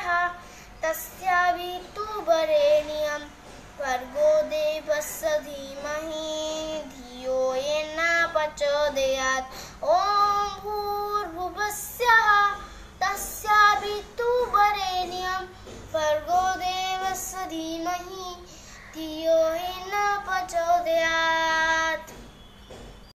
यः तस्यापि तु वरेण्यं वर्गो देवस्य धीमहि। धियो येन प्रचोदयात् ॐ भूर्भुवस्यः। तस्यापि वर्गो देवस्य धीमहि। धियो येन